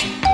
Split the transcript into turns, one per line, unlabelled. you